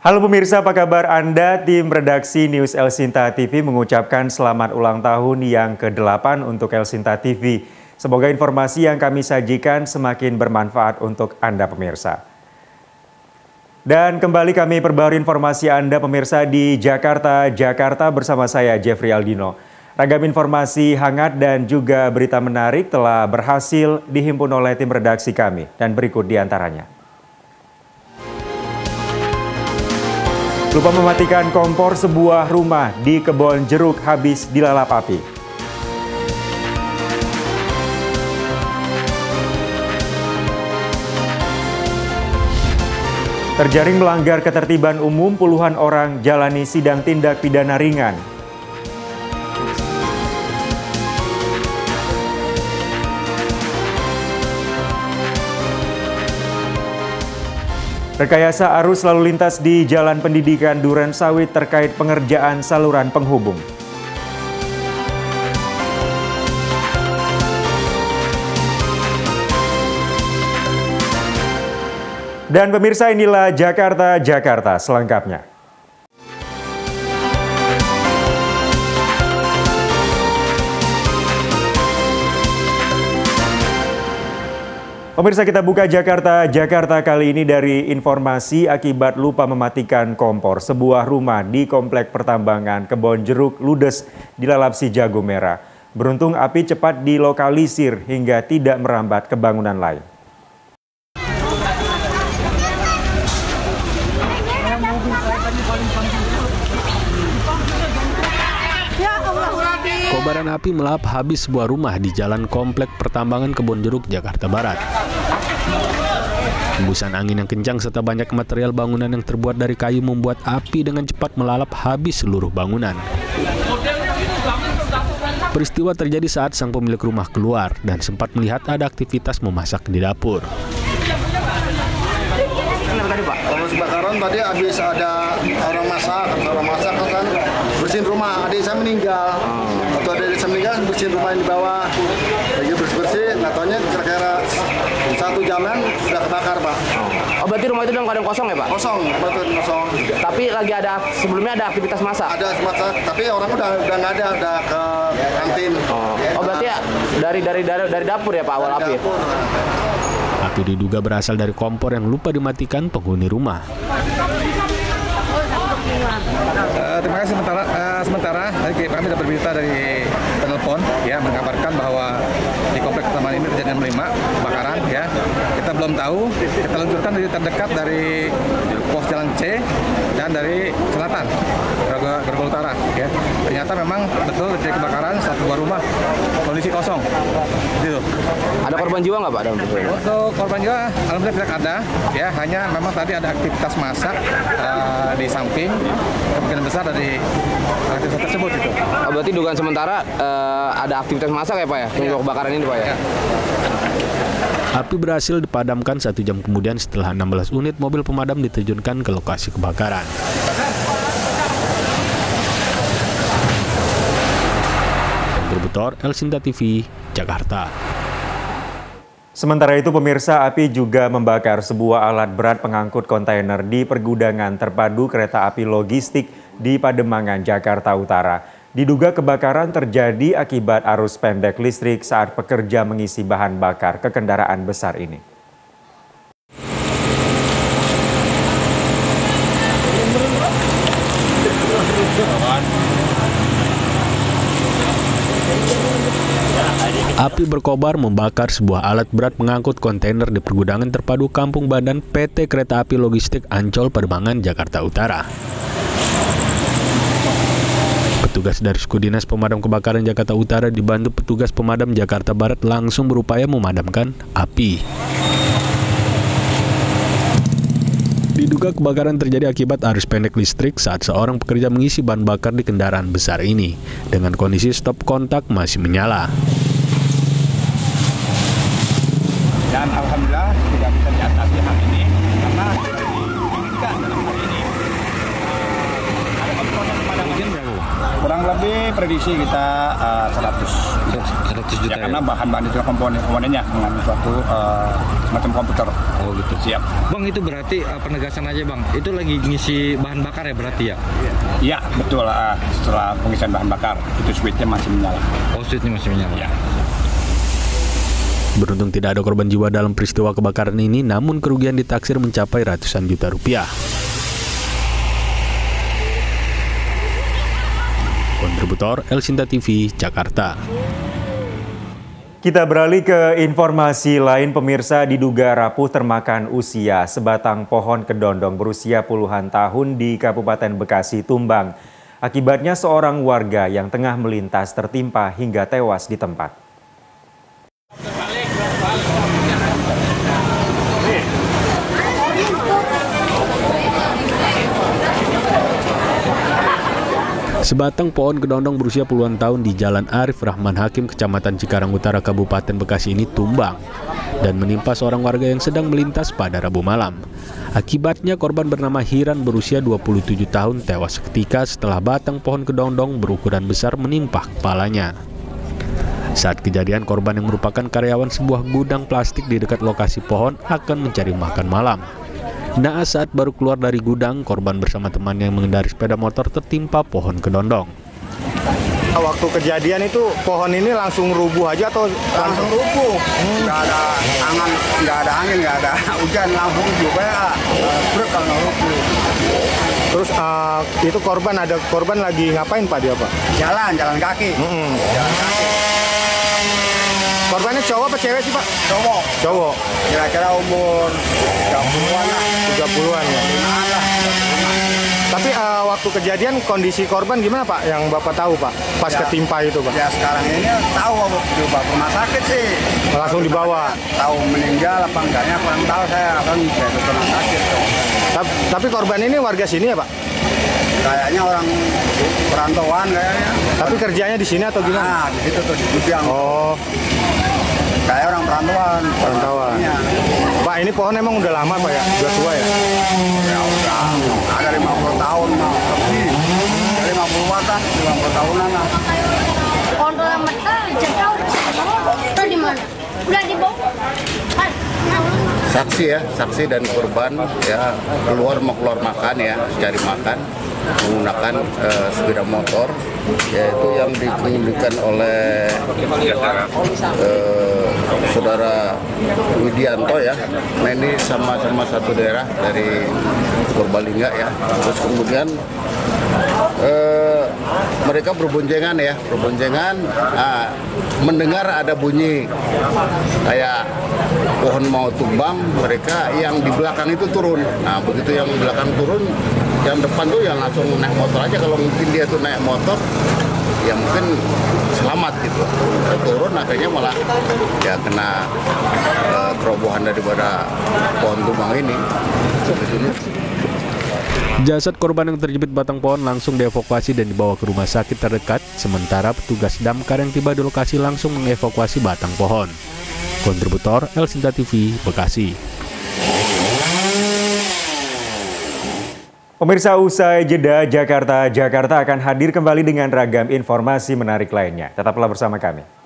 Halo pemirsa, apa kabar Anda? Tim redaksi News El Sinta TV mengucapkan selamat ulang tahun yang ke-8 untuk El Sinta TV. Semoga informasi yang kami sajikan semakin bermanfaat untuk Anda pemirsa. Dan kembali kami perbarui informasi Anda pemirsa di Jakarta, Jakarta bersama saya Jeffrey Aldino. Ragam informasi hangat dan juga berita menarik telah berhasil dihimpun oleh tim redaksi kami dan berikut di antaranya. Lupa mematikan kompor sebuah rumah di kebun jeruk habis dilalap api. Terjaring melanggar ketertiban umum, puluhan orang jalani sidang tindak pidana ringan. Rekayasa arus lalu lintas di Jalan Pendidikan Duren Sawit terkait pengerjaan saluran penghubung. Dan pemirsa inilah Jakarta, Jakarta selengkapnya. Pemirsa kita buka Jakarta, Jakarta kali ini dari informasi akibat lupa mematikan kompor. Sebuah rumah di Komplek Pertambangan Kebon Jeruk ludes dilalap si jago merah. Beruntung api cepat dilokalisir hingga tidak merambat ke bangunan lain. Api melahap habis sebuah rumah di Jalan Komplek Pertambangan Kebon Jeruk, Jakarta Barat. Hembusan angin yang kencang serta banyak material bangunan yang terbuat dari kayu membuat api dengan cepat melalap habis seluruh bangunan. Peristiwa terjadi saat sang pemilik rumah keluar dan sempat melihat ada aktivitas memasak di dapur. Kalau kebakaran tadi habis ada orang masak, orang masak kan bersihin rumah. Adik saya meninggal. Bersihin rumah yang di bawah. Lagi bersih bersih, nggak taunya kira-kira satu jaman sudah kebakar pak. Oh berarti rumah itu dalam keadaan kosong ya Pak? Kosong, betul kosong. Tapi lagi ada sebelumnya ada aktivitas masak. Ada masak, tapi orang udah udah nggak ada, udah ke kantin. Oh berarti ya dari dari dari, dari dapur ya Pak awal api. Dapur. Api diduga berasal dari kompor yang lupa dimatikan penghuni rumah. Eh, terima kasih sementara eh, sementara kami dapat berita dari telepon ya mengabarkan bahwa di komplek pertama ini terjadi lima kebakaran ya kita belum tahu kita luncurkan dari terdekat dari pos jalan C dan dari selatan Grogol Grogol Utara ya. Ternyata memang betul terjadi kebakaran satu buah rumah kondisi kosong. Gitu. Ada korban jiwa nggak Pak ini? untuk korban jiwa alhamdulillah tidak ada ya. Hanya memang tadi ada aktivitas masak eh, di samping kemungkinan besar dari aktivitas tersebut itu Oh berarti dugaan sementara eh, ada aktivitas masak ya Pak ya untuk kebakaran ini Pak ya? Api berhasil dipadamkan satu jam kemudian setelah 16 unit mobil pemadam diterjunkan ke lokasi kebakaran. Kontributor El Sinta TV, Jakarta. Sementara itu pemirsa api juga membakar sebuah alat berat pengangkut kontainer di pergudangan terpadu kereta api logistik di Pademangan, Jakarta Utara. Diduga kebakaran terjadi akibat arus pendek listrik saat pekerja mengisi bahan bakar ke kendaraan besar ini. Api berkobar membakar sebuah alat berat pengangkut kontainer di pergudangan terpadu Kampung Badan PT Kereta Api Logistik Ancol Pademangan, Jakarta Utara. Petugas dari Suku Dinas Pemadam Kebakaran Jakarta Utara dibantu petugas pemadam Jakarta Barat langsung berupaya memadamkan api. Diduga kebakaran terjadi akibat arus pendek listrik saat seorang pekerja mengisi bahan bakar di kendaraan besar ini. Dengan kondisi stop kontak masih menyala. dan alhamdulillah sudah bisa diatasi hal ini karena diinginkan dalam hal ini eh, ada komponen pemadaman kurang kurang lebih prediksi kita uh, 100 100 juta ya, karena bahan-bahan itu komponen komponennya dengan suatu uh, semacam komputer. Oh gitu. Siap. Bang itu berarti uh, penegasan aja bang, itu lagi ngisi bahan bakar ya berarti ya? Iya betul. Uh, setelah pengisian bahan bakar itu switchnya masih menyala. Oh switchnya masih menyala. Ya. Beruntung tidak ada korban jiwa dalam peristiwa kebakaran ini, namun kerugian ditaksir mencapai ratusan juta rupiah. Kontributor Elsinta TV, Jakarta. Kita beralih ke informasi lain pemirsa diduga rapuh termakan usia sebatang pohon kedondong berusia puluhan tahun di Kabupaten Bekasi tumbang. Akibatnya seorang warga yang tengah melintas tertimpa hingga tewas di tempat. Sebatang pohon kedondong berusia puluhan tahun di Jalan Arif Rahman Hakim, Kecamatan Cikarang Utara, Kabupaten Bekasi ini tumbang dan menimpa seorang warga yang sedang melintas pada Rabu malam. Akibatnya korban bernama Hiran berusia 27 tahun tewas seketika setelah batang pohon kedondong berukuran besar menimpa kepalanya. Saat kejadian, korban yang merupakan karyawan sebuah gudang plastik di dekat lokasi pohon akan mencari makan malam. Naas saat baru keluar dari gudang, korban bersama temannya yang mengendari sepeda motor tertimpa pohon kedondong. Waktu kejadian itu pohon ini langsung rubuh aja atau langsung rubuh nggak ada angin nggak ada angin nggak ada hujan langsung rubuh kayak truk kalau rubuh terus uh, itu korban ada korban lagi ngapain pak dia pak? jalan jalan kaki Mm-mm. jalan kaki Korbannya cowok apa cewek sih pak? cowok Cowok, kira-kira umur 30-an lah 30-an ya. 35-an lah Tapi uh, waktu kejadian kondisi korban gimana pak? Yang bapak tahu pak? Pas Ya. ketimpa itu pak? ya sekarang ini tahu dibawa ke rumah sakit sih Langsung dibawa. tahu meninggal apa enggaknya kurang tahu saya akan saya ke rumah sakit Tap- Tapi korban ini warga sini ya pak? kayaknya orang perantauan kayaknya Tapi kerjanya di sini atau gimana? nah di situ tuh di gudang Oh, kayak orang perantauan Perantauan. Iya. pak ini pohon emang udah lama pak ya? Udah tua ya? ya udah ada 50 tahun mah lebih dari 50 an 50 tahunan lah Kalau lama jauh Itu di mana? Udah dibawa. Kan? Saksi ya, saksi dan korban ya keluar mau keluar makan ya, cari makan menggunakan eh, sepeda motor yaitu yang dikemudikan oleh eh, saudara Widianto ya. Nah ini sama-sama satu daerah dari Purbalingga ya. Terus kemudian eh, mereka berboncengan ya, berboncengan ah, mendengar ada bunyi kayak pohon mau tumbang, mereka yang di belakang itu turun. Nah begitu yang belakang turun, yang depan tuh yang langsung naik motor aja. Kalau mungkin dia tuh naik motor, ya mungkin selamat gitu. Turun akhirnya malah ya kena eh, kerobohan daripada pohon tumbang ini. Jasad korban yang terjepit batang pohon langsung dievakuasi dan dibawa ke rumah sakit terdekat, sementara petugas damkar yang tiba di lokasi langsung mengevakuasi batang pohon. Kontributor Elsinta TV, Bekasi. Pemirsa usai jeda Jakarta, Jakarta akan hadir kembali dengan ragam informasi menarik lainnya. Tetaplah bersama kami.